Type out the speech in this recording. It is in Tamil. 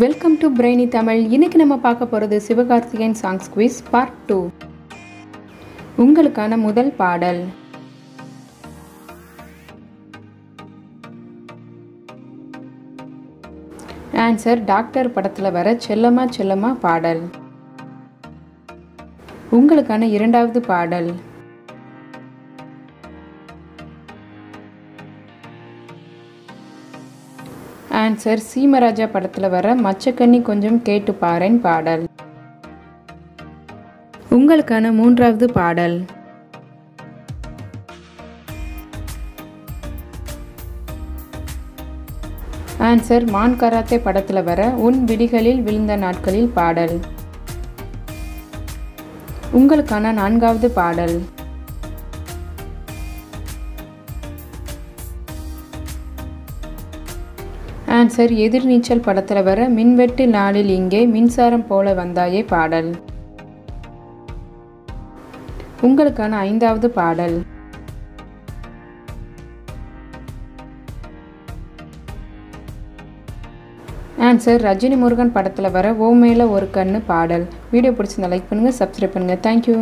வெல்கம் டு பிரைனி தமிழ் இன்னைக்கு நம்ம பார்க்க போகிறது Sivakarthikeyan songs quiz part two உங்களுக்கான முதல் பாடல். ஆன்சர் டாக்டர் படத்தில் வர செல்லமா செல்லமா பாடல். உங்களுக்கான இரண்டாவது பாடல். ஆன்சர் சீமராஜா படத்தில் வர மச்சக்கண்ணி கொஞ்சம் கேட்டு பாறேன் பாடல். உங்களுக்கான மூன்றாவது பாடல். ஆன்சர் மான் கராத்தே படத்தில் வர உன் விடிகளில் விழுந்த நாட்களில் பாடல். உங்களுக்கான நான்காவது பாடல். டான்சர் எதிர்நீச்சல் படத்தில் வர மின்வெட்டு நாளில் இங்கே மின்சாரம் போல வந்தாயே பாடல். உங்களுக்கான ஐந்தாவது பாடல். ஆன்சர் ரஜினி முருகன் படத்தில் வர ஓ ஒரு கண்ணு பாடல். வீடியோ பிடிச்சிருந்தா லைக் பண்ணுங்கள் சப்ஸ்கிரைப் பண்ணுங்கள் தேங்க்யூ